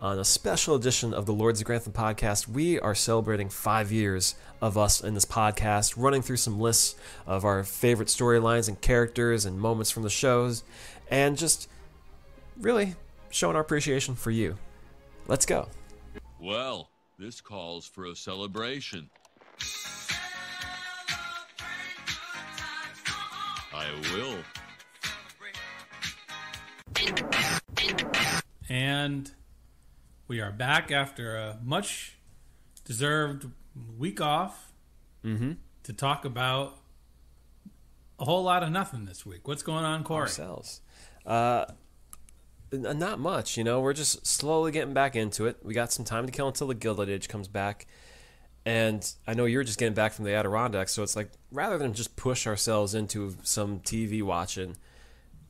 this week on a special edition of the Lords of Grantham podcast. We are celebrating five years of us in this podcast, running through some lists of our favorite storylines and characters and moments from the shows, and just really showing our appreciation for you. Let's go. Well, this calls for a celebration. I will. And we are back after a much deserved week off Mm-hmm. to talk about a whole lot of nothing this week. What's going on, Corey? Ourselves. Uh, not much, you know. We're just slowly getting back into it. We got some time to kill until the Gilded Age comes back. And I know you're just getting back from the Adirondacks, so it's like rather than just push ourselves into some TV watching,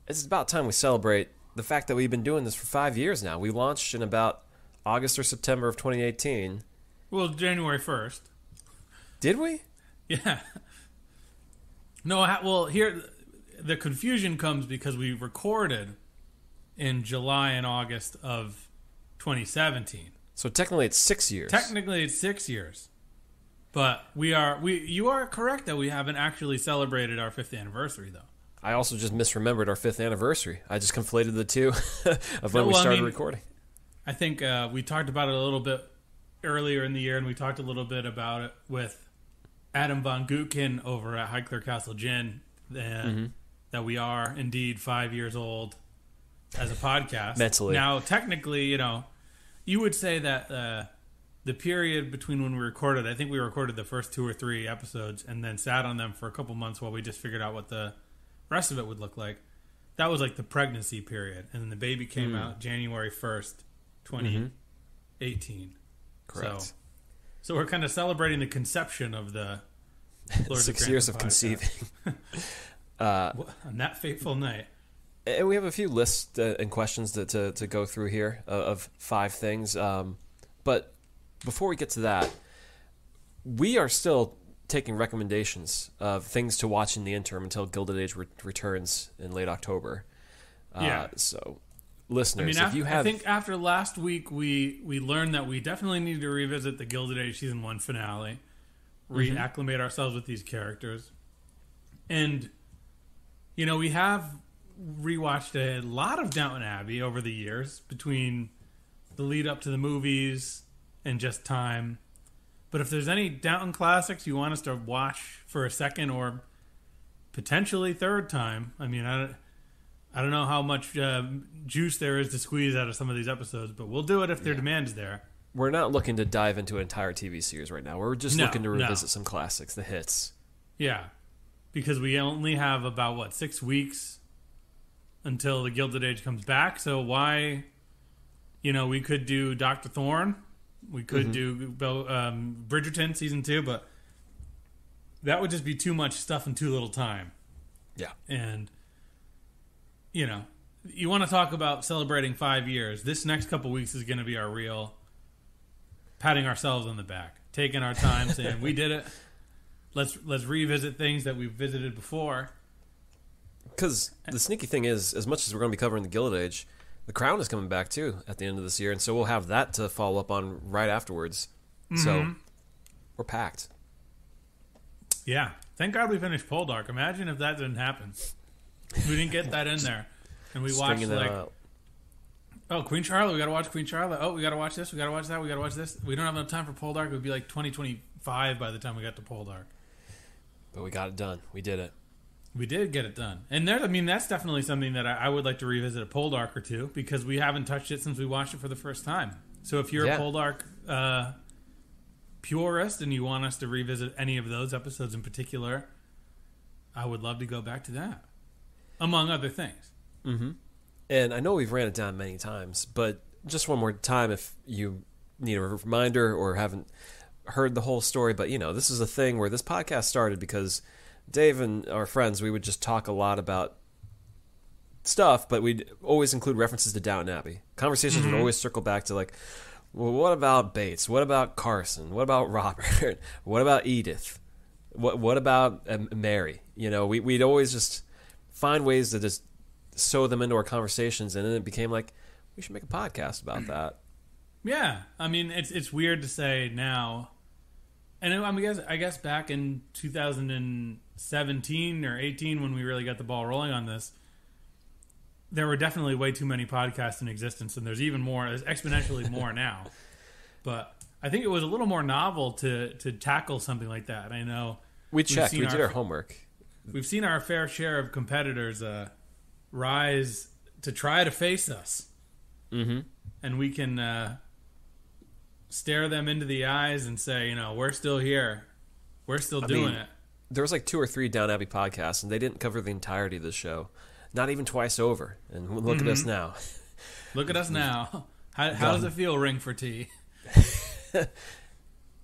it's about time we celebrate the fact that we've been doing this for five years now. We launched in about August or September of 2018. Well, January 1st. Did we? Yeah. No, well, here the confusion comes because we recorded in July and August of 2017. So technically, it's six years. Technically, it's six years, but we are we. You are correct that we haven't actually celebrated our fifth anniversary, though. I also just misremembered our fifth anniversary. I just conflated the two of when No, we well, I started mean- recording. I think uh, we talked about it a little bit earlier in the year, and we talked a little bit about it with Adam Von Gootkin over at Highclere Castle Gin. Mm-hmm. That we are indeed five years old as a podcast. Mentally. Now, technically, you know, you would say that uh, the period between when we recorded, I think we recorded the first two or three episodes and then sat on them for a couple months while we just figured out what the rest of it would look like. That was like the pregnancy period. And then the baby came Mm. out January 1st, 2018. Correct. So, so we're kind of celebrating the conception of the Lords Six of years of Grantham conceiving. podcast. on that fateful night. And we have a few lists uh, and questions to, to, to go through here uh, of five things. Um, but before we get to that, we are still taking recommendations of things to watch in the interim until Gilded Age re- returns in late October. Uh, Yeah. So, I mean, if after, you have. I think after last week, we we learned that we definitely need to revisit the Gilded Age season one finale, Mm-hmm. reacclimate ourselves with these characters, and you know we have rewatched a lot of Downton Abbey over the years between the lead up to the movies and just time. But if there's any Downton classics you want us to watch for a second or potentially third time, I mean, I don't, I don't know how much uh, juice there is to squeeze out of some of these episodes, but we'll do it if their demand is there. we're not looking to dive into an entire TV series right now. We're just No, looking to no. revisit some classics, the hits. Yeah, because we only have about what six weeks until the Gilded Age comes back. So why, you know, we could do Doctor Thorne, we could do um, Bridgerton season two, but that would just be too much stuff in too little time. Yeah. and you know you want to talk about celebrating five years this next couple weeks is going to be our real patting ourselves on the back taking our time saying we did it let's let's revisit things that we've visited before Because the sneaky thing is, as much as we're going to be covering the Gilded Age, the Crown is coming back too at the end of this year, and so we'll have that to follow up on right afterwards. So Mm-hmm. we're packed. yeah thank god we finished poldark imagine if that didn't happen we didn't get that in there and we watched like out. oh queen charlotte we gotta watch queen charlotte oh we gotta watch this we gotta watch that we gotta watch this we don't have enough time for poldark it would be like 2025 by the time we got to poldark but we got it done. We did it. We did get it done, and there. I mean, that's definitely something that I, I would like to revisit a Poldark or two because we haven't touched it since we watched it for the first time. So if you're Yeah. a Poldark uh, purist and you want us to revisit any of those episodes in particular, I would love to go back to that, among other things. Mm-hmm. And I know we've ran it down many times, but just one more time if you need a reminder or haven't heard the whole story. But, you know, this is a thing where this podcast started because Dave and our friends, we would just talk a lot about stuff, but we'd always include references to Downton Abbey. Conversations would always circle back to, like, well, what about Bates? What about Carson? What about Robert? what about Edith? What what about um, Mary? You know, we we'd always just find ways to just sew them into our conversations, and then it became like we should make a podcast about mm. that. Yeah, I mean it's it's weird to say now, and I, guess I guess back in 2017 or 18 when we really got the ball rolling on this, there were definitely way too many podcasts in existence, and there's even more, there's exponentially more now. But I think it was a little more novel to to tackle something like that. I know We checked. We did our- our homework. We've seen our fair share of competitors uh, rise to try to face us, Mm-hmm. and we can uh, stare them into the eyes and say, you know, we're still here, we're still doing mean- it. There was like two or three Downton Abbey podcasts, and they didn't cover the entirety of the show, not even twice over. And look at Mm-hmm. us now. Look at us now. How, how does it feel, Ring for Tea?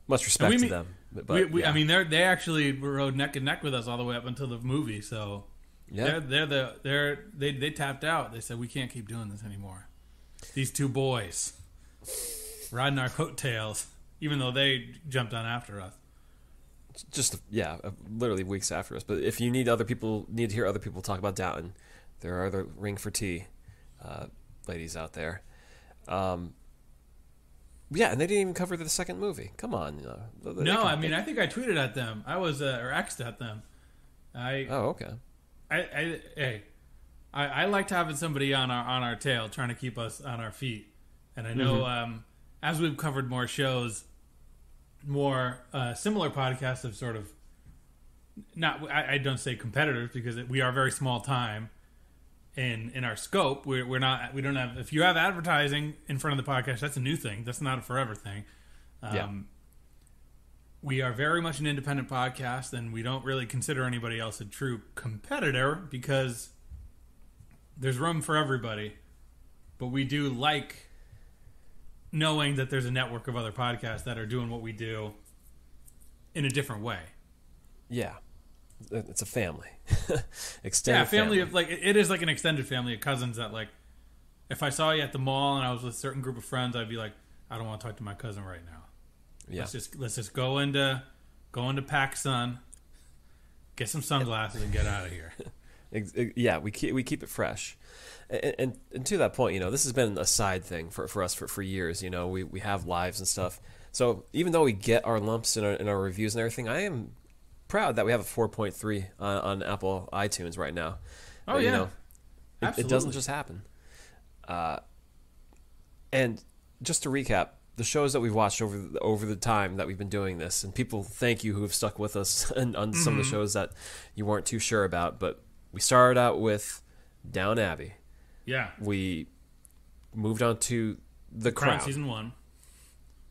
Much respect we to them. But, we, we, yeah. I mean, they they actually rode neck and neck with us all the way up until the movie. So yeah. they're they're the they're they they tapped out. They said we can't keep doing this anymore. These two boys riding our coattails, even though they jumped on after us. just yeah, uh, literally weeks after us. But if you need other people, need to hear other people talk about Downton, there are other Ring for Tea uh, ladies out there. Um, yeah, and they didn't even cover the second movie. Come on, you know, they- they No, can- I mean I think I tweeted at them. I was uh, or xed at them. I oh okay, I, I hey, I, I liked having somebody on our on our tail trying to keep us on our feet. And I know um, as we've covered more shows, more uh, similar podcasts have sort of not. I, I don't say competitors because we are very small time in in our scope. We're, we're not. We don't have. If you have advertising in front of the podcast, that's a new thing. That's not a forever thing. Um, Yeah. We are very much an independent podcast, and we don't really consider anybody else a true competitor because there's room for everybody. But we do like knowing that there's a network of other podcasts that are doing what we do in a different way. yeah, it's a family, extended yeah, family, of like it is like an extended family of cousins that like if I saw you at the mall and I was with a certain group of friends, I'd be like, I don't want to talk to my cousin right now. yeah, Let's just let's just go into go into PacSun, get some sunglasses and get out of here. Yeah, we keep we keep it fresh, and, and and to that point, you know, this has been a side thing for, for us for, for years. You know, we, we have lives and stuff. So even though we get our lumps in our, in our reviews and everything, I am proud that we have a four point three on, on Apple iTunes right now. Oh, But, you yeah. know, it, it doesn't just happen. Uh, and just to recap, the shows that we've watched over the, over the time that we've been doing this, and people thank you who have stuck with us and on some of Mm-hmm. the shows that you weren't too sure about. But we started out with Downton Abbey. Yeah, We moved on to The Crown Crown, season one.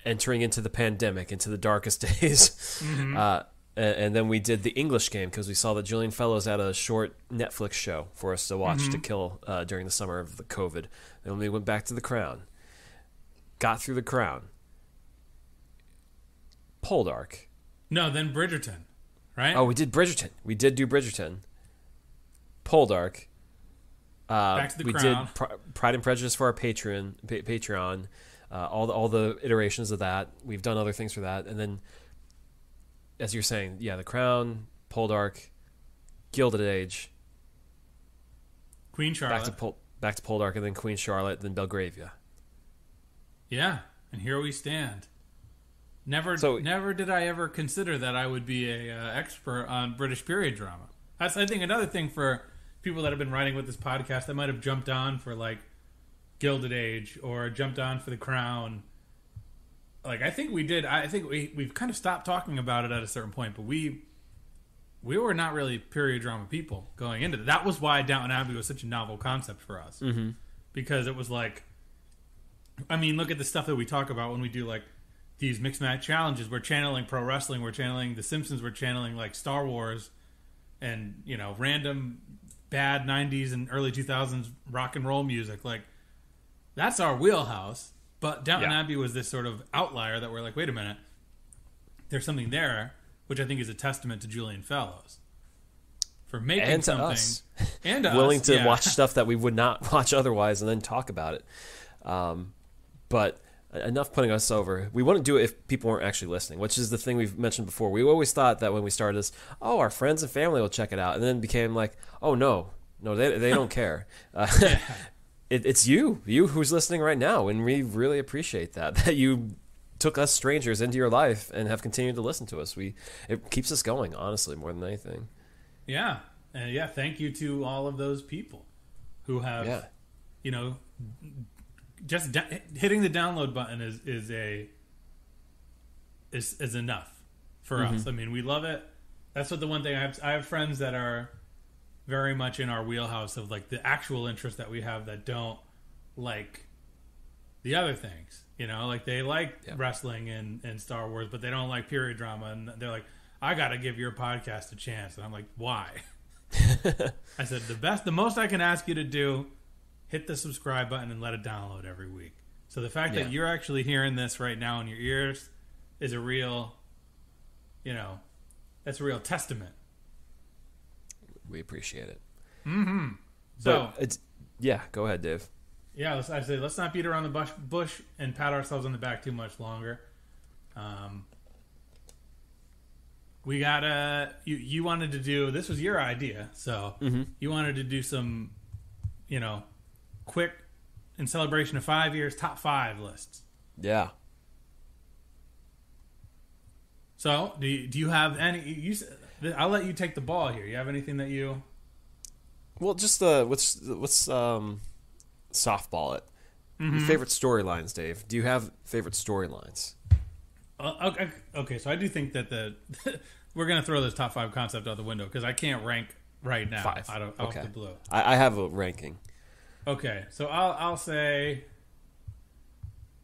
entering into the pandemic, into the darkest days. Mm-hmm. Uh, and, and then we did the English game because we saw that Julian Fellowes had a short Netflix show for us to watch Mm-hmm. to kill uh, during the summer of the COVID. Then we went back to The Crown, got through The Crown, Poldark. No, then Bridgerton, right? Oh, we did Bridgerton. We did do Bridgerton. Poldark. Uh, Back to The we Crown. did Pri- Pride and Prejudice for our Patreon. Pa- Patreon. Uh, all the all the iterations of that. We've done other things for that, and then, as you're saying, yeah, The Crown, Poldark, Gilded Age, Queen Charlotte. back to Pol- back to Poldark, and then Queen Charlotte, then Belgravia. Yeah, and here we stand. Never, So- never did I ever consider that I would be a uh, expert on British period drama. That's, I think, another thing for people that have been writing with this podcast that might have jumped on for like Gilded Age or jumped on for The Crown. Like, I think we did. I think we we've kind of stopped talking about it at a certain point, but we we were not really period drama people going into that. That was why Downton Abbey was such a novel concept for us mm-hmm. because it was like I mean, look at the stuff that we talk about when we do like these mixed match challenges. We're channeling pro wrestling. We're channeling The Simpsons. We're channeling like Star Wars, and you know, random bad '90s and early 2000s rock and roll music. Like that's our wheelhouse. But Downton Yeah. Abbey was this sort of outlier that we're like, wait a minute, there's something there, which I think is a testament to Julian Fellowes for making And something us. and to willing us, to yeah. watch stuff that we would not watch otherwise and then talk about it. Um, but enough putting us over. We wouldn't do it if people weren't actually listening, which is the thing we've mentioned before. We always thought that when we started this, oh, our friends and family will check it out, and then it became like, oh no, no, they they don't care. Uh, it, it's you, you who's listening right now, and we really appreciate that that you took us strangers into your life and have continued to listen to us. We it keeps us going, honestly, more than anything. Yeah, and yeah, thank you to all of those people who have, Yeah. you know, just da- hitting the download button is is a is is enough for Mm-hmm. us. I mean, we love it. That's what the one thing I have. I have friends that are very much in our wheelhouse of like the actual interest that we have that don't like the other things. You know, like they like Yeah. wrestling and, and Star Wars, but they don't like period drama. And they're like, I got to give your podcast a chance. And I'm like, why? I said, the best, the most I can ask you to do, hit the subscribe button and let it download every week. So the fact Yeah. that you're actually hearing this right now in your ears is a real, you know, that's a real testament. We appreciate it. Mm-hmm. So, But it's yeah. Go ahead, Dave. yeah, let's, I say let's not beat around the bush, bush and pat ourselves on the back too much longer. Um, we got to you. You wanted to do this was your idea, so mm-hmm. you wanted to do some, you know, quick in celebration of five years top five lists. Yeah. So do you, do you have any? You, s- I'll let you take the ball here. You have anything that you? Well, just uh, what's what's um, softball it. Mm-hmm. Your favorite storylines, Dave? Do you have favorite storylines? Uh, okay, okay, so I do think that the we're gonna throw this top five concept out the window because I can't rank right now Five. out of Okay. off the blue. I, I have a ranking. Okay, so I'll I'll say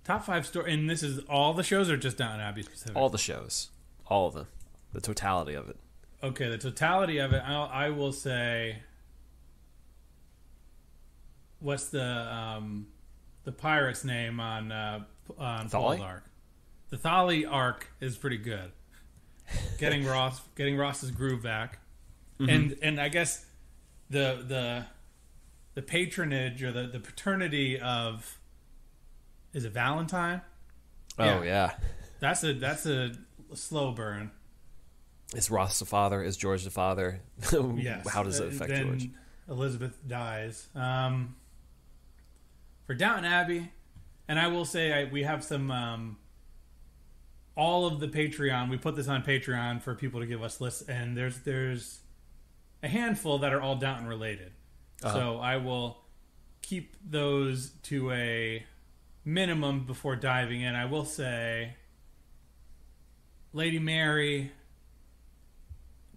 top five story, and this is all the shows or just Downton Abbey specific. All the shows, all of them, the totality of it. Okay, the totality of it. I'll, I will say. What's the um, the pirate's name on uh, on Tholly? Poldark? The Tholly arc is pretty good. Getting Ross, getting Ross's groove back, Mm-hmm. and and I guess the the the patronage or the the paternity of is it Valentine? Oh Yeah. yeah. That's a that's a slow burn. Is Ross the father? Is George the father? Yes. How does it Uh, affect then George? Elizabeth dies. Um, for Downton Abbey, and I will say I, we have some. Um, all of the Patreon, we put this on Patreon for people to give us lists, and there's there's a handful that are all Downton related. Uh-huh. So I will keep those to a minimum before diving in. I will say, Lady Mary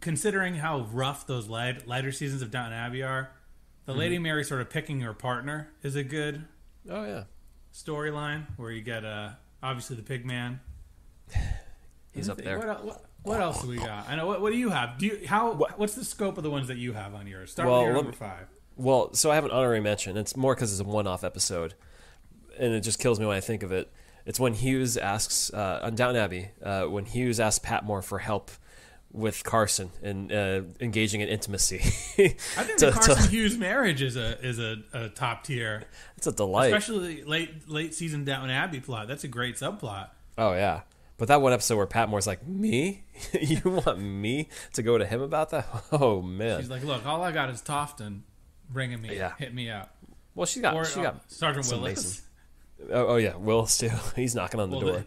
considering how rough those light, lighter seasons of Downton Abbey are, the Mm-hmm. Lady Mary sort of picking her partner is a good Oh yeah. storyline where you get uh, obviously the pig man. He's up there. What, what, what else do we got? I know. What, what do you have? Do you how? What's the scope of the ones that you have on yours? Start Well, with your number me- five. Well, so I have an honorary mention. It's more because it's a one-off episode, and it just kills me when I think of it. It's when Hughes asks uh, on Downton Abbey uh, when Hughes asks Patmore for help with Carson and uh, engaging in intimacy. I think To- the to- Carson Hughes marriage is a is a, a top tier, it's a delight. especially late late season Downton Abbey plot. That's a great subplot. oh yeah, but that one episode where Patmore's like, "Me? you want me to go to him about that? Oh man." She's like, "Look, all I got is Tufton bringing me, Yeah. hit me up." well, she got Or she uh, got Sergeant some Willis. Oh, oh yeah, Willis too. He's knocking on the Well, door. the-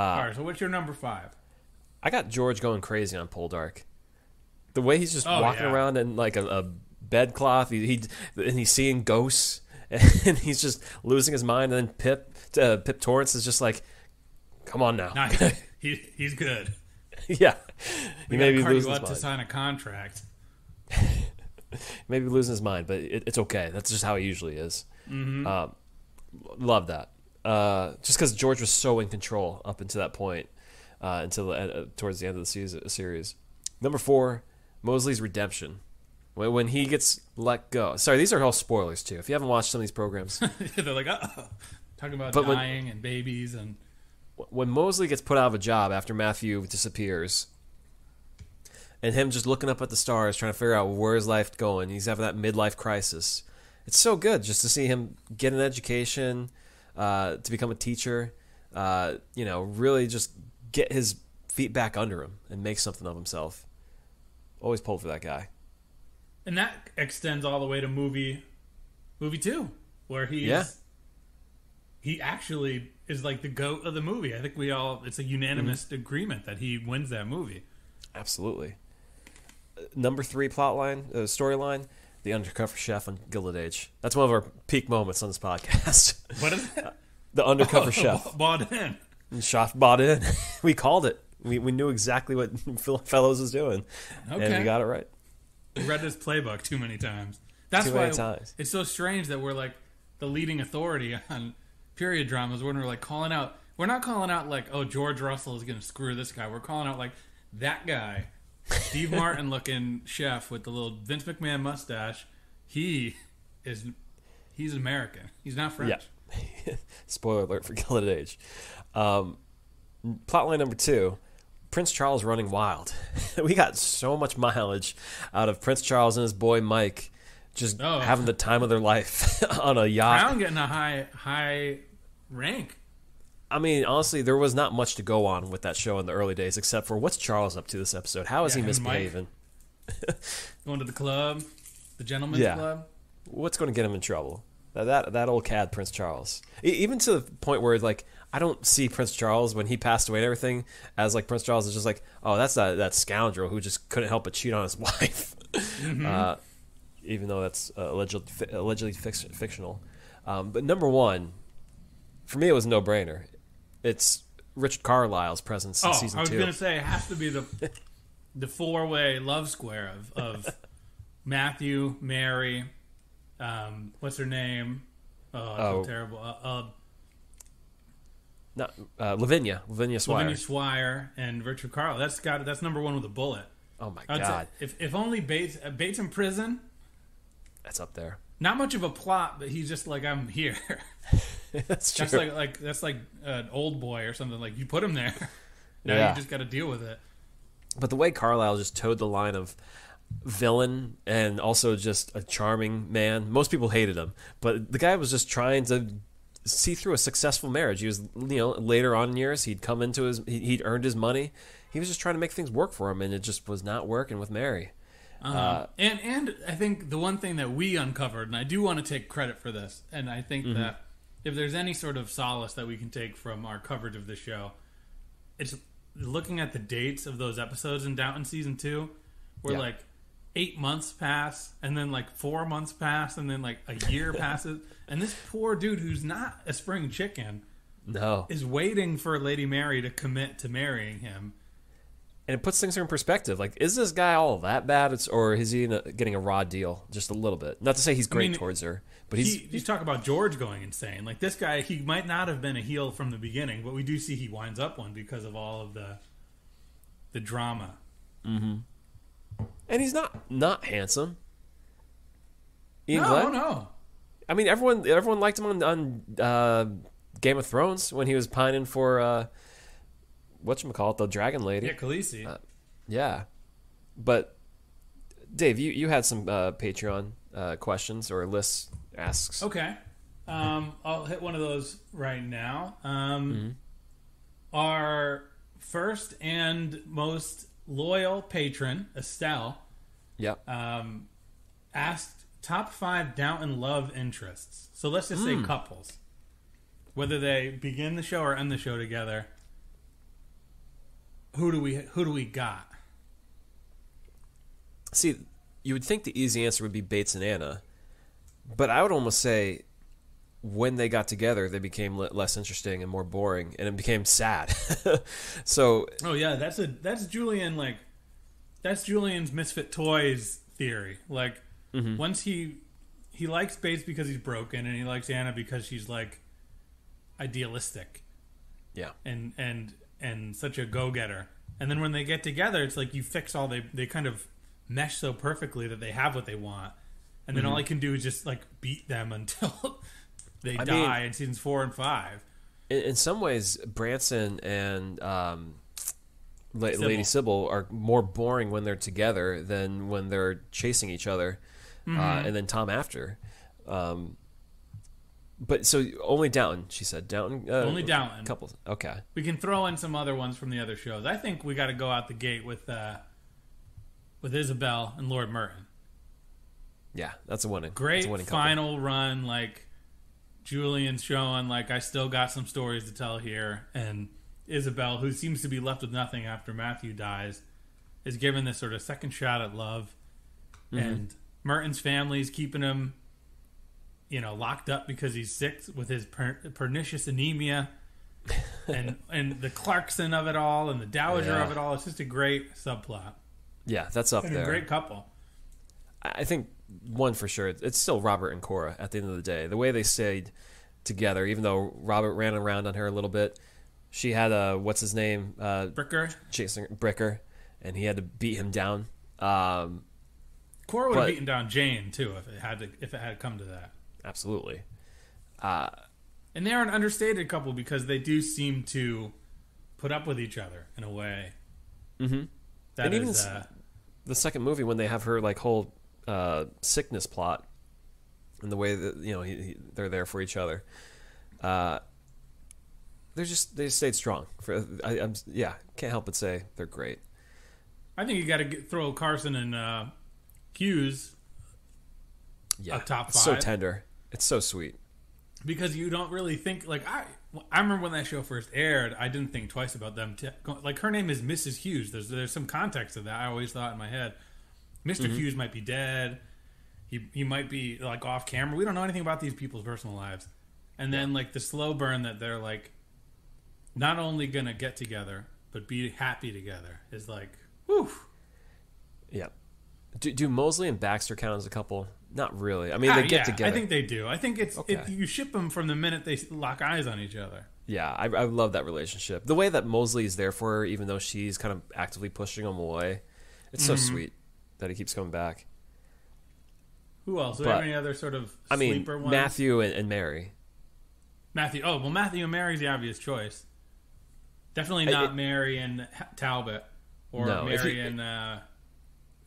all right, so what's your number five? I got George going crazy on Poldark. The way he's just Oh, walking yeah. around in like a, a bedcloth, he, he and he's seeing ghosts, and he's just losing his mind. And then Pip, uh, Pip Torrance is just like, "Come on now, Nice. he, he's good. yeah." He We may gotta be losing his up to sign a contract. Maybe losing his mind, but it, it's okay. That's just how he usually is. Mm-hmm. Um, love that. Uh, just because George was so in control up until that point, uh, until uh, towards the end of the season, series. Number four, Molesley's redemption. When, when he gets let go. Sorry, these are all spoilers too. If you haven't watched some of these programs, They're like, oh, talking about But when- dying and babies and when Molesley gets put out of a job after Matthew disappears, and him just looking up at the stars, trying to figure out where his life going, he's having that midlife crisis. It's so good just to see him get an education, uh, to become a teacher. Uh, you know, really just get his feet back under him and make something of himself. Always pulled for that guy. and that extends all the way to movie movie two, where he's Yeah. he actually is like the goat of the movie. I think we all it's a unanimous Mm-hmm. agreement that he wins that movie. Absolutely. Uh, Number three plot line, uh, storyline, the undercover chef on Gilded Age. That's one of our peak moments on this podcast. What is it? the undercover chef. Baudin. And Chef Baudin. we called it. We, we knew exactly what Phil Fellows was doing, and we got it right. We read this playbook too many times. That's Too why many times. it's so strange that we're like the leading authority on period dramas when we're like calling out. We're not calling out like, oh, George Russell is going to screw this guy. We're calling out like that guy, Steve Martin looking chef with the little Vince McMahon mustache. He is he's American. He's not French. Yeah. Spoiler alert for Gilded Age. Um, plotline number two Prince Charles running wild. we got so much mileage out of Prince Charles and his boy Mike just Oh. having the time of their life on a yacht. Crown getting a high high rank. I mean, honestly, there was not much to go on with that show in the early days except for what's Charles up to this episode? How is Yeah, he him and Mike. misbehaving? Going to the club, the gentleman's Yeah. club. What's going to get him in trouble? That, that that old cad, Prince Charles. E- even to the point where like I don't see Prince Charles when he passed away and everything as like Prince Charles is just like oh that's that that scoundrel who just couldn't help but cheat on his wife, uh, even though that's uh, allegedly fi- allegedly fic- fictional. Um, but number one, for me, it was no brainer. It's Richard Carlisle's presence in Oh, season I was gonna say it has to be the the four way love square of, of Matthew, Mary, um, what's her name? Oh, I feel Oh. terrible. Uh, uh, Not, uh, Lavinia, Lavinia Swire. Lavinia Swire and Richard Carl. That's got that's number one with a bullet. oh my I'd say god, if if only Bates uh, Bates in prison. that's up there. Not much of a plot, but he's just like I'm here. that's true. that's like like that's like an old boy or something. Like you put him there. Now Yeah. you just got to deal with it. But the way Carlisle just toed the line of villain and also just a charming man. Most people hated him, but the guy was just trying to see through a successful marriage. He was, you know, later on in years, he'd come into his, he- he'd earned his money. He was just trying to make things work for him, and it just was not working with Mary. Um, and and I think the one thing that we uncovered, and I do want to take credit for this, and I think Mm-hmm. that if there's any sort of solace that we can take from our coverage of the show, it's looking at the dates of those episodes in Downton season two, where Yeah. like eight months pass, and then like four months pass, and then like a year passes, and this poor dude who's not a spring chicken No, is waiting for Lady Mary to commit to marrying him. and it puts things in perspective. Like, is this guy all that bad, it's, or is he a, getting a raw deal just a little bit? Not to say he's great mean, towards her, but he's he, you talk about George going insane. Like this guy, he might not have been a heel from the beginning, but we do see he winds up one because of all of the the drama. Mm-hmm. And he's not not handsome. Iain no, Glen? no, I mean, everyone everyone liked him on, on uh, Game of Thrones when he was pining for uh, what you call it, the Dragon Lady. yeah, Khaleesi. Uh, Yeah, but Dave, you you had some uh, Patreon uh, questions or lists asks. okay, um, I'll hit one of those right now. Um, Mm-hmm. Our first and most loyal patron, Estelle, Yep. um, asked top five Downton love interests. So let's just Hmm. say couples, whether they begin the show or end the show together. Who do we who do we got? See, you would think the easy answer would be Bates and Anna, but I would almost say when they got together, they became le- less interesting and more boring, and it became sad. so Oh yeah, that's a that's Julian like that's Julian's misfit toys theory. Like Mm-hmm. once he he likes Bates because he's broken, and he likes Anna because she's like idealistic yeah, and and and such a go getter. And then when they get together, it's like you fix all they they kind of mesh so perfectly that they have what they want, and then all I can do is just like beat them until they Mm-hmm. I die mean- in seasons four and five. in, in some ways, Branson and um, La- Sybil. Lady Sybil are more boring when they're together than when they're chasing each other, uh, and then Tom after. Um, but so only Downton, she said. Downton, uh, Only Downton. Couples. Okay. We can throw in some other ones from the other shows. I think we got to go out the gate with uh, with Isobel and Lord Merton. Yeah, that's a winning. Great that's a winning couple. final run. Like Julian's showing, like I still got some stories to tell here, and Isobel, who seems to be left with nothing after Matthew dies, is given this sort of second shot at love, Mm-hmm. and Merton's family's keeping him, you know, locked up because he's sick with his per- pernicious anemia. and and the Clarkson of it all and the Dowager Yeah. of it all. It's just a great subplot Yeah, that's up and there. a great couple. I think one for sure. It's still Robert and Cora at the end of the day. The way they stayed together, even though Robert ran around on her a little bit, she had a what's his name, uh, Bricker, Jason Bricker, and he had to beat him down. Um, Cora would have beaten down Jane too if it had to, if it had come to that. absolutely. And they're an understated couple because they do seem to put up with each other in a way. Mm-hmm. That And even is, s- uh, The second movie when they have her like whole uh, sickness plot, and the way that you know he, he, they're there for each other. Uh, they're just they stayed strong. For I, I'm yeah, can't help but say they're great. I think you got to throw Carson and uh, Hughes Yeah, A top It's so tender. It's so sweet. because you don't really think like I. I remember when that show first aired. I didn't think twice about them. T- like her name is Mrs. Hughes. There's there's some context to that. I always thought in my head, mister Mm-hmm. Hughes might be dead. He he might be like off camera. We don't know anything about these people's personal lives. And then like the slow burn that they're like not only gonna get together but be happy together is like whew. Yeah. Do, do Molesley and Baxter count as a couple? Not really. I mean, Ah, they get yeah, together. I think they do. I think it's it, you ship them from the minute they lock eyes on each other. yeah, I, I love that relationship. The way that Molesley is there for her, even though she's kind of actively pushing him away, it's so Mm-hmm. sweet that he keeps coming back. Who else? Are there But, any other sort of I mean, sleeper ones? Matthew and, and Mary. Matthew. Oh well, Matthew and Mary's the obvious choice. Definitely I- not it- Mary and Talbot or No, Mary you- and uh,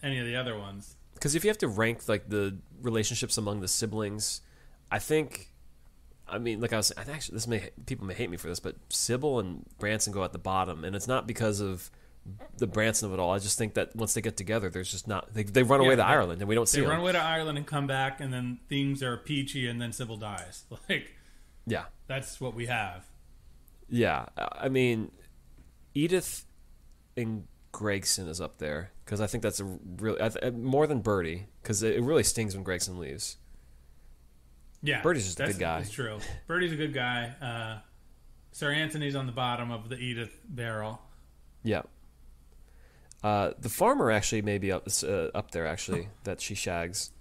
any of the other ones. Because if you have to rank like the relationships among the siblings, I think, I mean, like I was, I actually this may people may hate me for this, but Sybil and Branson go at the bottom, and it's not because of the Branson of it all. I just think that once they get together, there's just not they, they run away Yeah, to Ireland, and we don't see They them. run away to Ireland and come back, and then things are peachy, and then Sybil dies. Like yeah, that's what we have. yeah. I mean, Edith and Gregson is up there because I think that's a really I th- more than Bertie because it, it really stings when Gregson leaves. Yeah, Bertie's just a good guy. That's true. Bertie's a good guy. Uh, Sir Anthony's on the bottom of the Edith barrel. Yeah. Uh, the farmer actually may be up uh, up there actually that she shags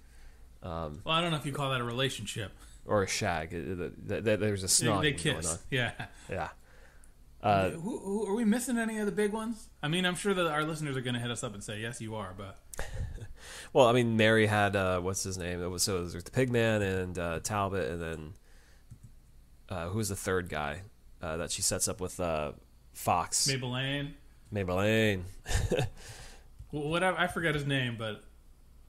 Well, I don't know if you call that a relationship. or a shag. It- it- th- th- there's a snog they going kiss. Yeah. Yeah. Uh, who, who, are we missing any of the big ones? I mean, I'm sure that our listeners are going to hit us up and say, "Yes, you are." But Well, I mean, Mary had uh, what's his name? It was so it was the Pigman and uh, Talbot, and then uh, who's the third guy uh, that she sets up with uh, Fox? Mabel Lane, Maybelline. Whatever. I forget his name, but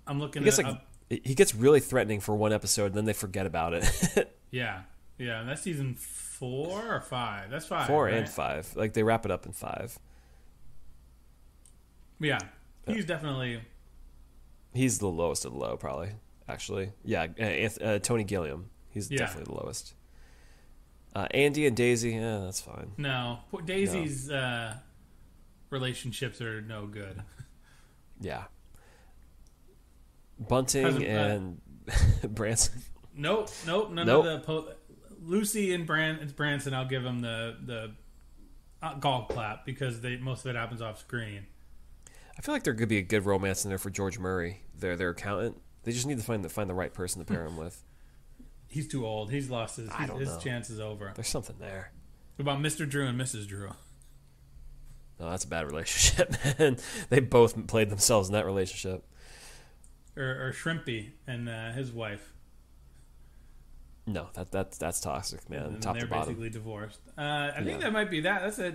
I'm looking He gets at like he gets really threatening for one episode, and then they forget about it. Yeah, yeah. And that's season four or five. That's five. Four right? and five, like they wrap it up in five. Yeah, he's definitely. He's the lowest of the low, probably. Actually, yeah. Uh, uh, Tony Gillingham, he's Yeah. definitely the lowest. Uh, Andy and Daisy, yeah, that's fine. No, Daisy's uh, relationships are no good. Yeah. Bunting and Branson. Nope, nope. None Nope. of the po- Lucy and Bran- Branson. I'll give them the the uh, golf clap because they most of it happens off screen. I feel like there could be a good romance in there for George Murray, their their accountant. They just need to find the find the right person to pair him with. He's too old. He's lost his. I His, don't his chance is over. There's something there. What about Mr. Drew and Mrs. Drew? No, that's a bad relationship, man. They both played themselves in that relationship. Or, or Shrimpy and uh, his wife. No, that that's that's toxic, man. And Top they're to bottom. basically divorced. Uh, I think Yeah. that might be that. That's a.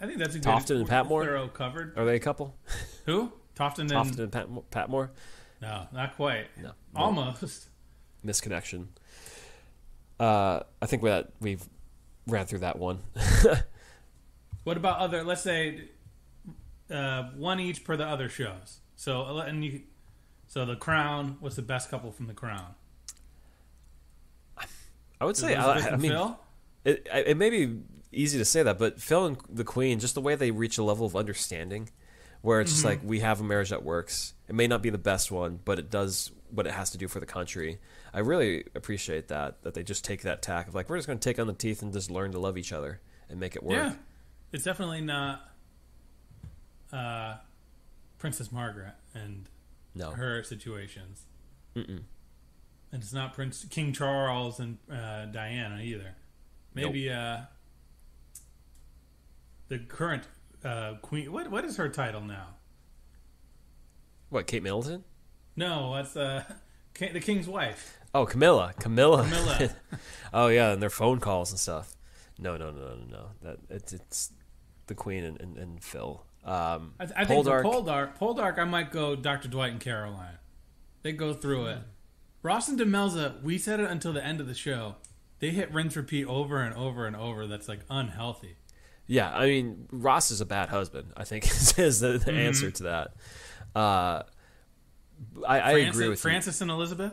I think that's a good Tufton and Patmore? thorough covered. Are they a couple? Who? Tufton and Tufton and Pat, Patmore? no, not quite. No. Almost. Misconnection. Uh, I think that we've ran through that one. What about other? Let's say uh, one each per the other shows. So uh, and you, So the Crown was the best couple from the Crown. I would say, I, I mean, Phil? it, it may be easy to say that, but Phil and the Queen, just the way they reach a level of understanding, where it's Mm-hmm. just like we have a marriage that works. It may not be the best one, but it does what it has to do for the country. I really appreciate that that they just take that tack of like we're just going to take on the teeth and just learn to love each other and make it work. Yeah, it's definitely not uh, Princess Margaret and No, her situations. And it's not Prince King Charles and uh, Diana either. Maybe uh, the current uh, queen. What what is her title now? what Kate Middleton? No, that's uh, the king's wife. Oh, Camilla, Camilla. Camilla. oh yeah, and their phone calls and stuff. No, no, no, no, no. That it's it's the Queen and, and, and Phil. Um, I, I think Poldark- for Poldark, Poldark, I might go Dr. Dwight and Caroline. They go through it. Ross and Demelza, we said it until the end of the show. They hit rinse repeat over and over and over. That's like unhealthy. Yeah, I mean Ross is a bad husband. I think is, is the, the answer to that. Uh, I, I Francis, agree with Francis and Elizabeth.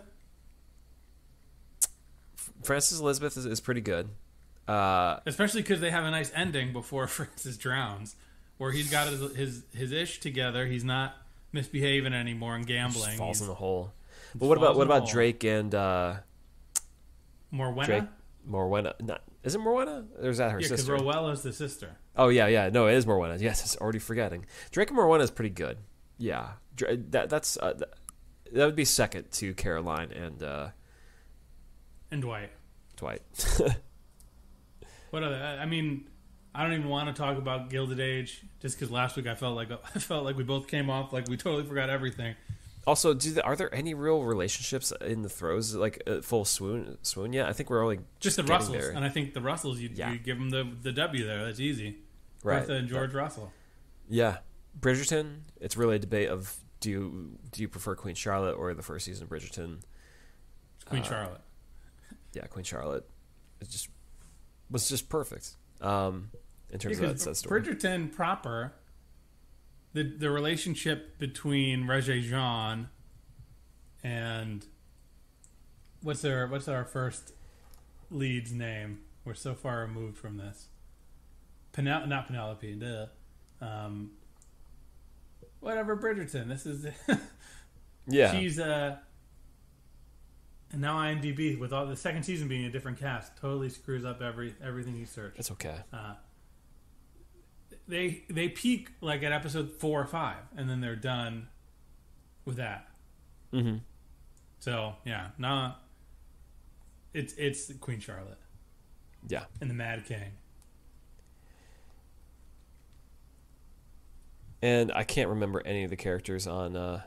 you. Francis Elizabeth is, is pretty good. Uh, especially because they have a nice ending before Francis drowns, where he's got his his, his ish together. He's not misbehaving anymore and gambling. falls He's in the hole. But what about what about. Drake and uh, Morwenna. Drake Morwenna? Not, is it Morwenna? Or is that her yeah, because sister? Rowella's the sister. Oh yeah, yeah. No, it is Morwenna. Yes, I was already forgetting. Drake and Morwenna is pretty good. Yeah, that that's uh, th- that would be second to Caroline and uh, And Dwight. Dwight. What other? I I mean, I don't even want to talk about Gilded Age, just because last week I felt like I felt like we both came off like we totally forgot everything. also, do the, are there any real relationships in the throes like uh, full swoon swoon yet? I think we're only Just the Russells, there. and I think the Russells, you, Yeah. you give them the the W there. That's easy. Right. Bertha and George Russell. Yeah, Bridgerton. It's really a debate of do you do you prefer Queen Charlotte or the first season of Bridgerton? Queen Uh, Charlotte. Yeah, Queen Charlotte. It's just was just perfect. Um, in terms Yeah, of that, that story. Bridgerton proper, the the relationship between Regé Jean and what's their what's our first lead's name? We're so far removed from this. Penel- not Penelope, duh. Um, whatever Bridgerton. This is yeah, she's uh and now IMDb with all the second season being a different cast totally screws up every everything you search. it's okay. Uh, they they peak like at episode four or five, and then they're done with that. Mm-hmm. So yeah, nah, it's it's Queen Charlotte Yeah. and the Mad King. And I can't remember any of the characters on uh,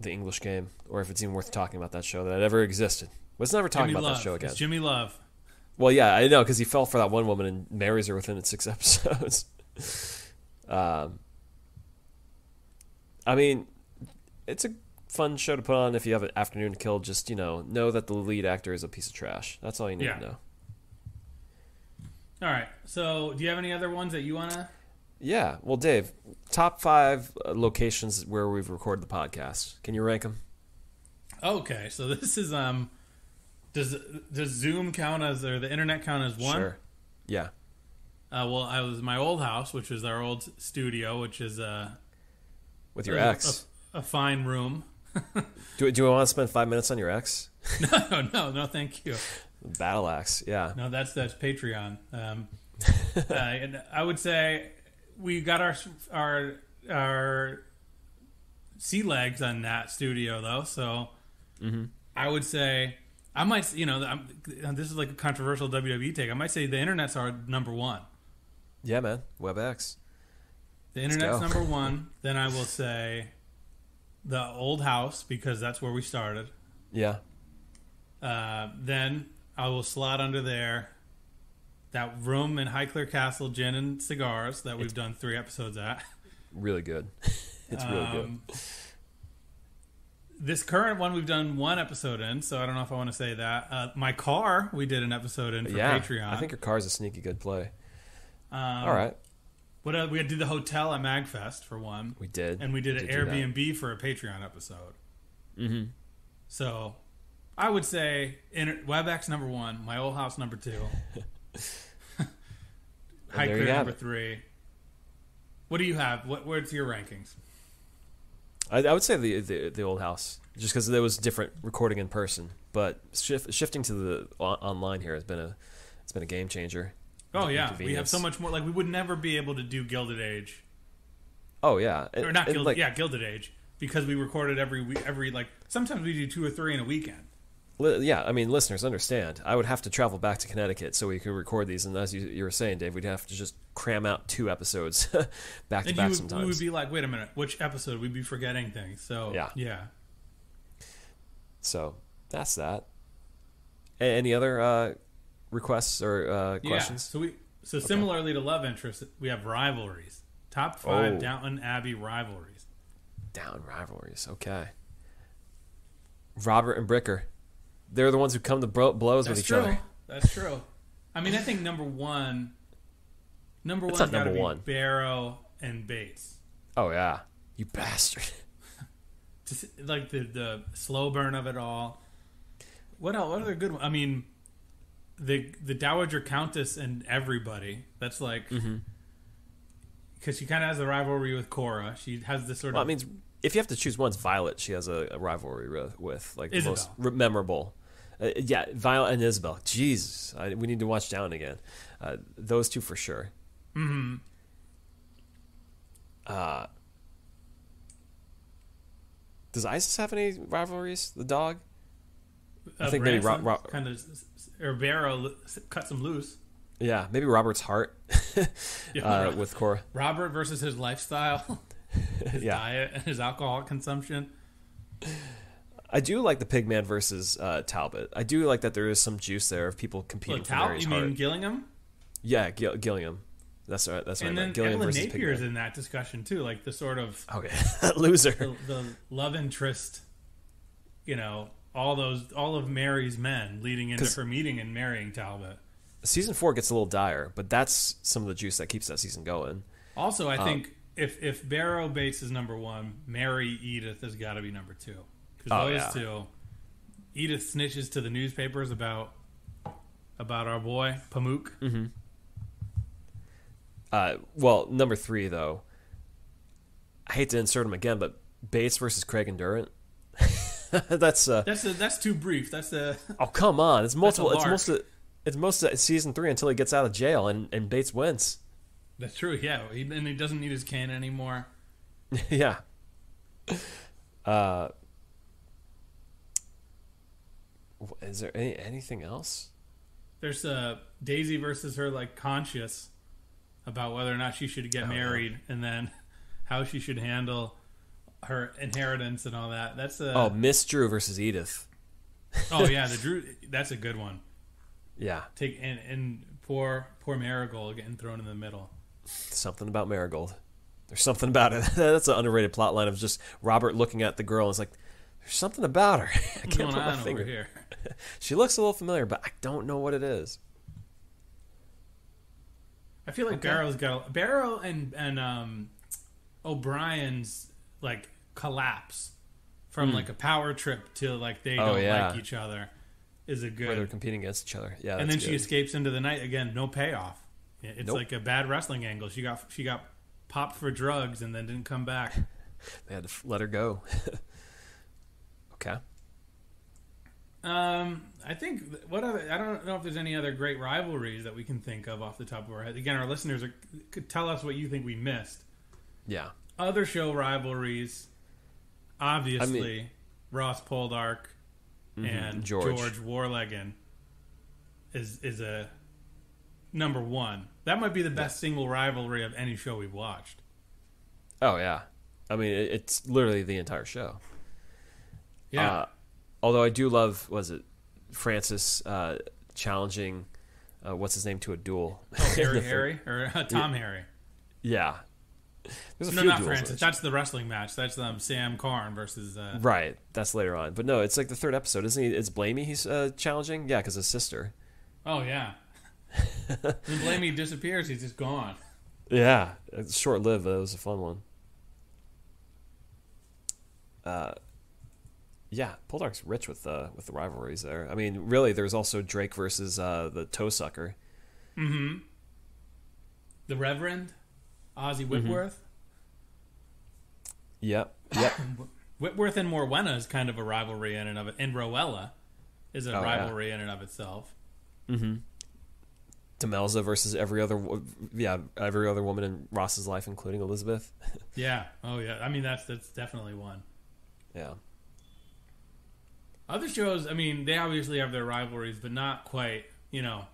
the English game, or if it's even worth talking about that show that ever existed. Let's never talk Jimmy about Love. that show again. It's Jimmy Love. Well, yeah, I know because he fell for that one woman and marries her within six episodes. um, I mean, it's a fun show to put on if you have an afternoon to kill. Just you know, know that the lead actor is a piece of trash. That's all you need Yeah. to know. All right. So, do you have any other ones that you wanna? Yeah. Well, Dave, top five uh, locations where we've recorded the podcast. Can you rank them? Okay. So this is um, does does Zoom count as or the internet count as one? Sure. Yeah. Uh, well, I was my old house, which is our old studio, which is uh, With your a, ex. a, a fine room. Do, do you want to spend five minutes on your ex? no, no, no, thank you. Battle axe. Yeah. No, that's that's Patreon. Um, uh, and I would say we got our our our sea legs on that studio though, so I would say I might you know I'm, this is like a controversial WWE take. I might say the internet's our number one. Yeah, man. WebEx. The internet's number one. Then I will say the old house because that's where we started. Yeah. Uh, then I will slot under there that room in Highclere Castle Gin and Cigars that we've done three episodes at. Really good. it's really good. Um, This current one we've done one episode in, so I don't know if I want to say that. Uh, my car we did an episode in for yeah. Patreon. I think your car is a sneaky good play. Um, All right. What uh, we did the hotel at Magfest for one, We did. and we did an do that. Airbnb for a Patreon episode. Mm-hmm. So, I would say in, WebEx number one, My Old House number two, High there you Career have number it. three. What do you have? What what's your rankings? I, I would say the, the the old house, just because there was different recording in person. But shift, shifting to the o- online here has been a it's been a game changer. Oh yeah, we have so much more. Like we would never be able to do Gilded Age Oh yeah, or not Gilded, like, yeah, Gilded Age because we recorded every week. Every like sometimes we do two or three in a weekend. Yeah. I mean, listeners understand. I would have to travel back to Connecticut so we could record these, and as you, you were saying, Dave, we'd have to just cram out two episodes back to And back you would, we would be like, wait a minute, which episode? We'd be forgetting things. So Yeah. yeah. So that's that. A- any other uh, requests or uh, Yeah. questions? So we so similarly to love interest, we have rivalries. Top five Oh. Downton Abbey rivalries. Down rivalries. Okay. Robert and Bricker. They're the ones who come to bro- blows That's with each true. other. That's true. I mean, I think number one, number one, number gotta be one. Barrow and Bates. Oh yeah, you bastard. Just like the the slow burn of it all. What else? What other good? One? I mean, the the Dowager Countess and everybody. That's like because Mm-hmm. she kind of has a rivalry with Cora. She has this sort Well, I of mean, if you have to choose one, it's Violet. She has a, a rivalry with, with like the most memorable. Uh, yeah, Violet and Isobel. Jesus, I, we need to watch Down again. Uh, those two for sure. Mm-hmm. Uh, does Isis have any rivalries? The dog? I think maybe Ro- Ro- kind of or cuts him loose. Yeah, maybe Robert's heart uh, with Cora. Robert versus his lifestyle, his Yeah. diet, and his alcohol consumption. I do like the Pigman versus uh, Talbot. I do like that there is some juice there of people competing Look, for Mary's you heart. mean Gillingham? yeah, Gill- Gillingham. That's right. That's right. and then Gillingham Evelyn versus Napier's Pigman. in that discussion too, like the sort of Okay, loser. the, the love interest, you know, all those all of Mary's men leading into her meeting and marrying Talbot. Season four gets a little dire, but that's some of the juice that keeps that season going. Also, I Um, think if if Barrow Bates is number one, Mary Edith has got to be number two because Oh, those yeah. two. Edith snitches to the newspapers about about our boy Pamuk. Mm-hmm. Uh, well, number three though. I hate to insert him again, but Bates versus Craig and Durrant. that's uh, That's a, that's too brief. That's a oh come on! It's multiple. It's most of it's most of season three until he gets out of jail and, and Bates wins. that's true. Yeah, he, and he doesn't need his cane anymore. yeah. Uh, is there any, anything else? There's uh, Daisy versus her like conscious about whether or not she should get Oh, yeah. married, and then how she should handle her inheritance and all that. That's a Oh, Miss Drewe versus Edith. oh yeah, the Drewe. That's a good one. Yeah, Take and, and poor poor Marigold getting thrown in the middle. something about Marigold. There's something about it. That's an underrated plot line of just Robert looking at the girl and it's like, there's something about her. I can't put my finger. here? She looks a little familiar, but I don't know what it is. I feel like Okay. Barrow's got a, Barrow and and um, O'Brien's like collapse from like a power trip to like they. Oh, don't yeah. like each other is a Where they're competing against each other. Yeah, And then she escapes into the night again. No payoff. It's Nope. like a bad wrestling angle. She got she got popped for drugs and then didn't come back. They had to let her go. Okay. Um, I think what other I don't know if there's any other great rivalries that we can think of off the top of our head. Again, our listeners are, could tell us what you think we missed. Yeah. Other show rivalries, obviously, Ross Poldark and George. George. Warlegan is is a number one. That might be the best single rivalry of any show we've watched. Oh, yeah. I mean, it's literally the entire show. Yeah, Uh, although I do love, was it Francis uh, challenging, uh, what's his name, to a duel? Harry Harry or uh, Tom Harry. Yeah. There's a No, few not Francis. That's the wrestling match. That's um, Sam Carne versus. Uh, Right. That's later on. But no, it's like the third episode, isn't he? It's Blamey he's uh, challenging? Yeah, because his sister. Oh yeah. then Blamey disappears. He's just gone. Yeah. Short lived, but it was a fun one. Uh, Yeah, Poldark's rich with the with the rivalries there. I mean, really, there's also Drake versus uh, the Toe Sucker. The Reverend, Ossie Whitworth. Yep, yep. Whitworth and Morwenna is kind of a rivalry in and of it. And Rowella is a Oh, yeah. rivalry in and of itself. Mhm. Demelza versus every other, yeah, every other woman in Ross's life, including Elizabeth. Yeah. Oh yeah. I mean that's that's definitely one. yeah, Other shows, I mean, they obviously have their rivalries, but not quite, you know,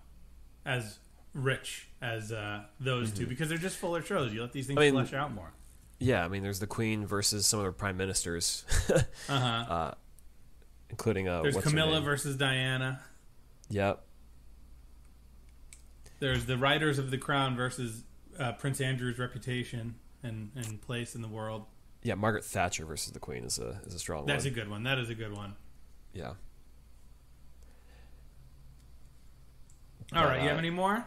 as rich as uh, those two because they're just fuller shows. You let these things Mm-hmm. I mean- flesh out more. yeah. I mean, there's the Queen versus some of the prime ministers, Uh huh. including uh, There's what's her Camilla versus Diana. Yep, There's the writers of The Crown versus uh, Prince Andrew's reputation and, and place in the world. yeah. Margaret Thatcher versus the Queen is a is a strong That's a good one. That is a good one. Yeah. All But, right, you have uh, any more?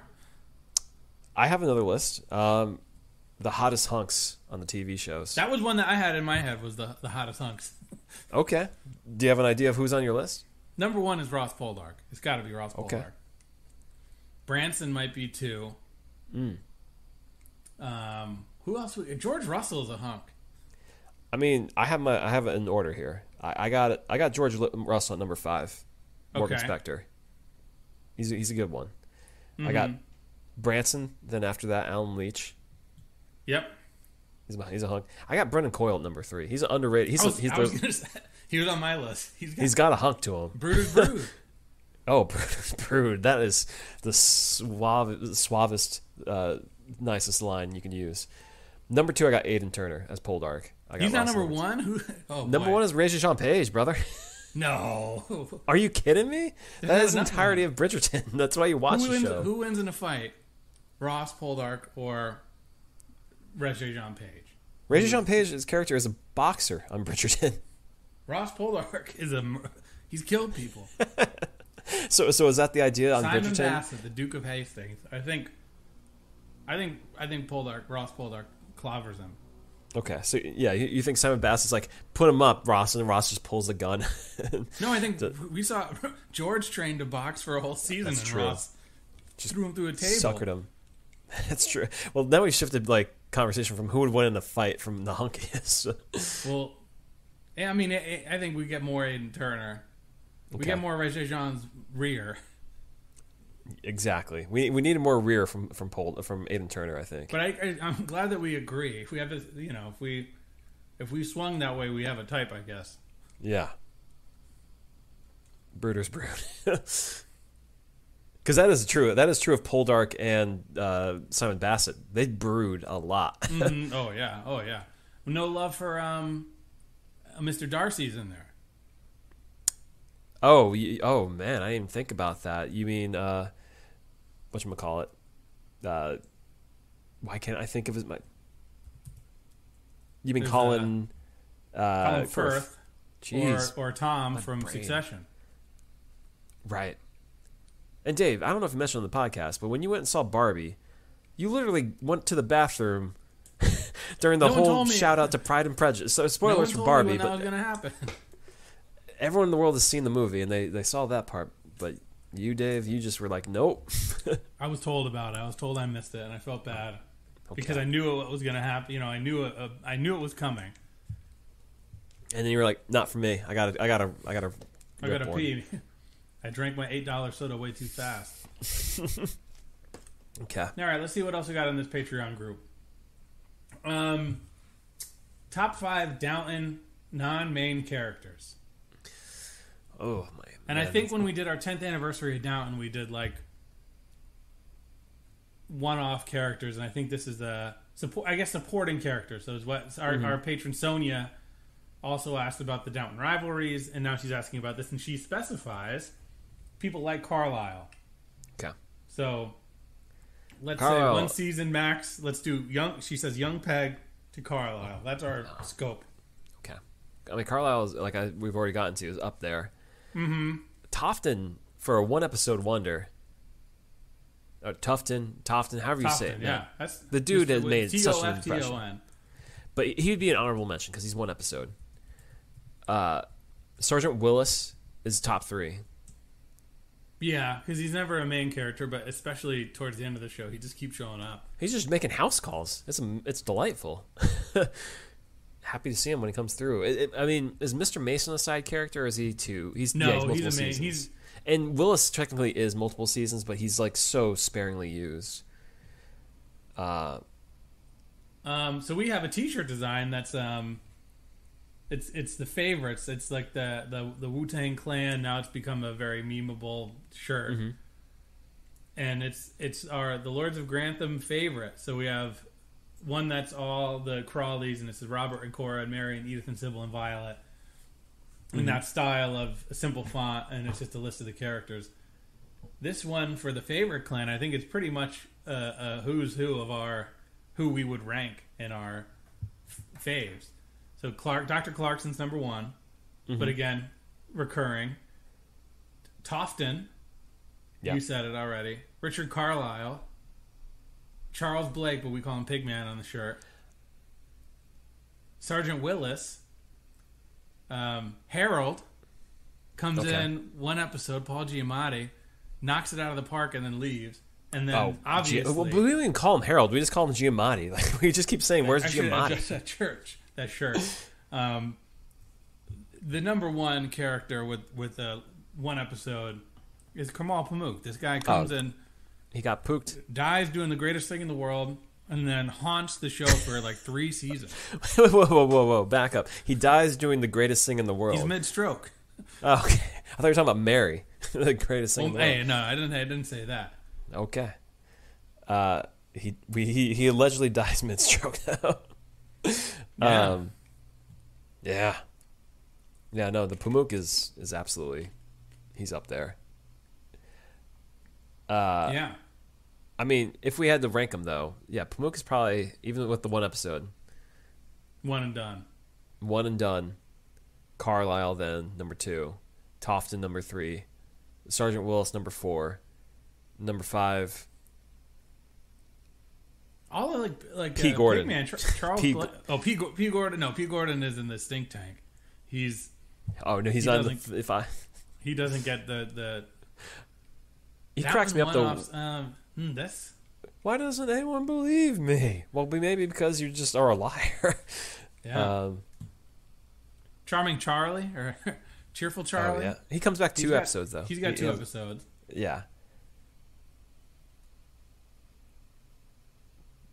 I have another list. Um, the hottest hunks on the TV shows. That was one that I had in my head was the the hottest hunks. okay. Do you have an idea of who's on your list? Number one is Ross Poldark. It's got to be Ross Poldark. Okay. Branson might be two. Mm. Um, who else? would- George Russell is a hunk. I mean, I have my I have it in order here. I, I got it. I got George Russell at number five. Morgan Okay. Spector. He's a, he's a good one. I got Mm-hmm. Branson. Then after that, Allen Leech. Yep. He's my, he's a hunk. I got Brendan Coyle at number three. He's underrated. He's was, he's, the- gonna say, he was on my list. He's got he's got a hunk to him. Brood Brood. Oh, Brood. That is the suave, suavest, uh, nicest line you can use. Number two, I got Aidan Turner as Poldark. He's not number one. Who? Oh, Number boy. one is Regé Jean Page, brother. no. Are you kidding me? There's That is entirety of Bridgerton. That's why you watch who the wins? show. Who wins in a fight? Ross Poldark or Regé Jean Page? Regé Jean Page's character is a boxer on Bridgerton. Ross Poldark is a he's killed people. So, so is that the idea on Simon Bridgerton? Basset, the Duke of Hastings. I think, I think, I think Poldark, Ross Poldark, clobbers him. Okay, so yeah, you, you think Simon Bass is like put him up, Ross, and Ross just pulls the gun. No, I think we saw George trained to box for a whole season, That's and true. Ross just threw him through a table. Suckered him. That's true. Well, then we shifted like conversation from who would win in a fight from the hunkiest. Well, yeah, I mean, I I think we get more Aidan Turner. We Okay. get more Regé Jean's rear. Exactly. We we needed more rear from from Pol, from Aidan Turner. I think. But I, I, I'm glad that we agree. If we have this, you know, if we if we swung that way, we have a type, I guess. Yeah. Brooders brood. Because that is true. That is true of Poldark and uh, Simon Basset. They brood a lot. Mhm. Oh yeah, oh yeah. No love for um, uh, Mr. Darcy's in there. oh, y oh man, I didn't even think about that. You mean uh, what you call it? Uh, why can't I think of his my? You mean There's, Colin? Uh, Colin Firth Jeez, or or Tom My from brain. Succession. right. And Dave, I don't know if you mentioned on the podcast, but when you went and saw Barbie, you literally went to the bathroom during the No whole shout out to Pride and Prejudice. So No one spoilers for told me Barbie, when that but was going to happen. everyone in the world has seen the movie and they, they saw that part. But you, Dave, you just were like, nope. I was told about it. I was told I missed it, and I felt bad Okay. because I knew what was going to happen. You know, I knew it. Uh, I knew it was coming. And then you were like, not for me. I got to I got to I got to I got to pee. I drank my eight dollar soda way too fast. Okay. All right, let's see what else we got in this Patreon group. Um, top five Downton non-main characters. Oh And I think when we did our 10th anniversary of Downton, we did like one-off characters, and I think this is the support. I guess supporting characters. So is what our, mm-hmm. our patron Sonia also asked about the Downton rivalries, and now she's asking about this, and she specifies people like Carlisle. Okay. So let's Carlisle. say one season max. Let's do young. She says young Peg to Carlisle. That's our oh. scope. Okay. I mean, Carlisle is like I, we've already gotten to is up there. Mm-hmm. Tofton for a one episode wonder. Or Tufton, Tofton, however you say it. Yeah, that's The dude has made such an T-O-F-T-O-N. impression. But he would be an honorable mention because he's one episode. Uh, Sergeant Willis is top three. Yeah, because he's never a main character, but especially towards the end of the show, he just keeps showing up. He's just making house calls. It's it's delightful. Happy to see him when he comes through. It, it, I mean, is Mr. Mason a side character? or Is he too? He's No, yeah, he's, multiple main. seasons. He's and Willis technically is multiple seasons, but he's like so sparingly used. Uh, Um, so we have a T-shirt design that's um, it's it's the favorites. It's like the the, the Wu Tang Clan. Now it's become a very memeable shirt, Mm-hmm. and it's it's our the Lords of Grantham favorite. So we have one that's all the Crawleys, and this is Robert and Cora and Mary and Edith and Sybil and Violet. In mm-hmm. that style of a simple font, and it's just a list of the characters. This one for the favorite clan, I think it's pretty much a, a who's who of our who we would rank in our f- faves. So Clark, Dr. Clarkson's number one, but mm-hmm. again, recurring. Tofton, Yeah. you said it already. Richard Carlisle, Charles Blake, but we call him Pigman on the shirt. Sergeant Willis, um, Harold comes Okay. in one episode. Paul Giamatti knocks it out of the park and then leaves. And then oh, obviously, well, we don't even call him Harold. We just call him Giamatti. Like we just keep saying, "Where's I Giamatti?" that church, that shirt. Um, the number one character with with uh, one episode is Kemal Pamuk. This guy comes Oh. in, He got pooked. dies doing the greatest thing in the world, and then haunts the show for like three seasons. whoa, whoa, whoa, whoa! Back up. He dies doing the greatest thing in the world. He's mid stroke. oh, okay. I thought you were talking about Mary, the greatest thing Well, in the world. hey, no, I didn't. I didn't say that. Okay. Uh, he we, he he allegedly dies mid stroke though. Yeah. Um, yeah. Yeah. No, the Pamuk is is absolutely he's up there. Uh, yeah, I mean, if we had to rank them, though, yeah, Pamuk is probably even with the one episode, one and done. one and done. Carlisle then number two, Tofton number three, Sergeant Willis number four, number five. All of, like like P. uh, Gordon. Char- Charles. P. Oh, P. Go- P. Gordon. No, P. Gordon is in the stink tank. He's Oh no, he's He not. The, if I he doesn't get the the. he that cracks me up though. Um, hmm, that's Why doesn't anyone believe me? Well, be- maybe because you just are a liar. yeah. Um, Charming Charlie or Cheerful Charlie. oh yeah, he comes back two got- episodes though. He's got He- two he- episodes. Yeah,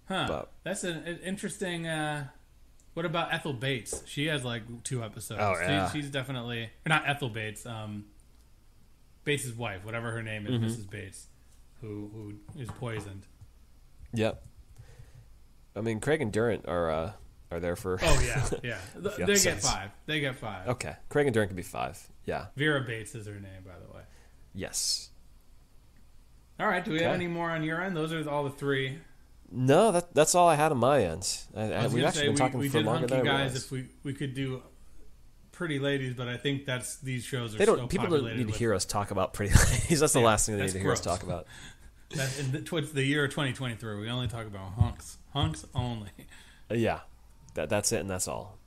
Huh. But- That's an, an interesting. Uh, what about Ethel Bates? She has like two episodes. Oh, She- yeah. she's definitely or not Ethel Bates. Um, Bates' wife, whatever her name is, Mm-hmm. Mrs. Bates, who who is poisoned. yep. I mean, Craig and Durrant are uh, are there for. Oh yeah, yeah. Th- they get sense. five. They get five. okay, Craig and Durrant can be five. Yeah. Vera Bates is her name, by the way. Yes. All right. Do we have any more on your end? Those are all the three. No, that that's all I had on my end. I, I we've actually say been talking we for longer than I guys realized. if we we could do pretty ladies, but I think that's these shows are They don't. so people don't need to hear us talk about pretty ladies. That's the Yeah, last thing they need to hear us talk about. That, in the, towards the year 2023, we only talk about hunks, hunks only. Uh, yeah, that that's it, and that's all.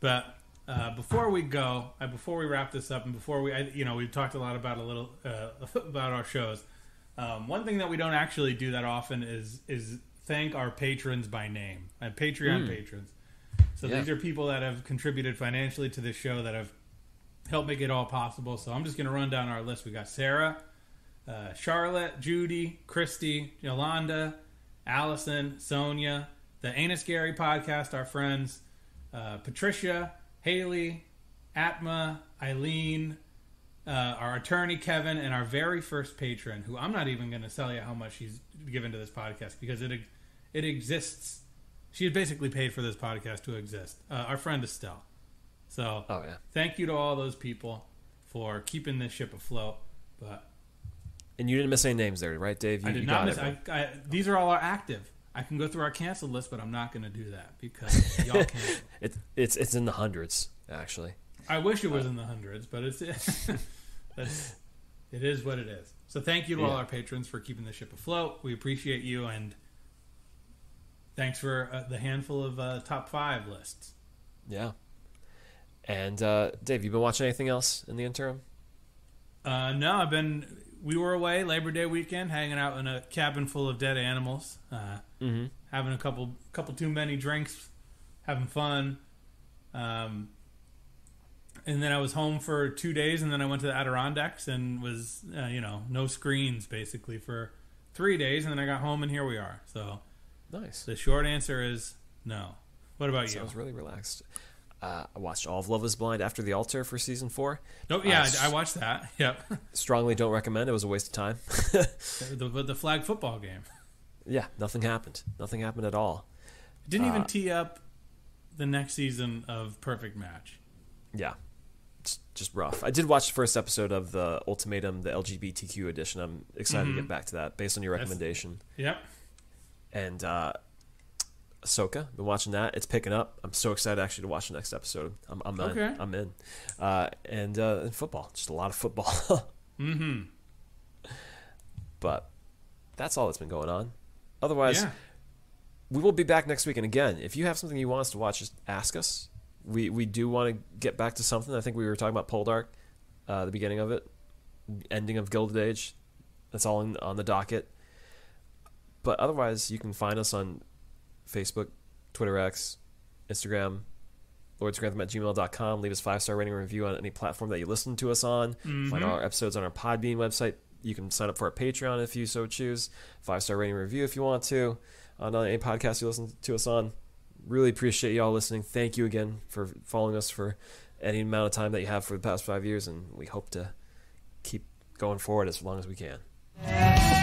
But uh, before we go, uh, before we wrap this up, and before we, I, you know, we've talked a lot about a little uh, about our shows. Um, one thing that we don't actually do that often is is thank our patrons by name, uh, Patreon patrons. So Yeah. these are people that have contributed financially to this show that have helped make it all possible. So I'm just going to run down our list. We got Sarah, uh, Charlotte, Judy, Christy, Yolanda, Allison, Sonia, the Ain't It Scary podcast, our friends, uh, Patricia, Haley, Atma, Eileen, uh, our attorney Kevin, and our very first patron, who I'm not even going to tell you how much he's given to this podcast because it it exists. She has basically paid for this podcast to exist. Uh, our friend Estelle. So Oh yeah, thank you to all those people for keeping this ship afloat. But and you didn't miss any names there, right, Dave? You, I did not got miss. I, I, these are all our active. I can go through our canceled list, but I'm not going to do that because y'all canceled. It, it's it's in the hundreds actually. I wish it was in the hundreds, but it's that's it is what it is. So thank you to all our patrons for keeping the ship afloat. We appreciate you, and thanks for uh, the handful of uh, top five lists. Yeah. And uh, Dave, you been watching anything else in the interim? Uh, no, I've been. We were away Labor Day weekend, hanging out in a cabin full of dead animals, uh, Mm-hmm. having a couple couple too many drinks, having fun. Um, and then I was home for two days, and then I went to the Adirondacks and was, uh, you know, no screens basically for three days, and then I got home, and here we are. So Nice. the short answer is no. What about you? Sounds really relaxed. Uh, I watched all of Love Is Blind after the altar for season four. Oh yeah, Uh, I, I watched that. Yep, Strongly don't recommend. It was a waste of time. the, the, the flag football game. yeah, nothing happened. Nothing happened at all. Didn't even Uh, tee up the next season of Perfect Match. Yeah, it's just rough. I did watch the first episode of the Ultimatum, the LGBTQ edition. I'm excited to get back to that based on your That's- recommendation. Yep. And uh, Ahsoka, been watching that. It's picking up. I'm so excited actually to watch the next episode. I'm, I'm in. Okay. I'm in. Uh, and, uh, and football, just a lot of football. Mm-hmm. but that's all that's been going on. Otherwise, Yeah. we will be back next week. And again, if you have something you want us to watch, just ask us. We we do want to get back to something. I think we were talking about Poldark, uh, the beginning of it, ending of Gilded Age. That's all in, on the docket. But otherwise, you can find us on Facebook, Twitter X, Instagram, lordsgrantham at gmail.com. Leave us five star rating and review on any platform that you listen to us on. Mm-hmm. Find all our episodes on our Podbean website. You can sign up for our Patreon if you so choose. Five star rating review if you want to on uh, any podcast you listen to us on. Really appreciate you all listening. Thank you again for following us for any amount of time that you have for the past five years, and we hope to keep going forward as long as we can.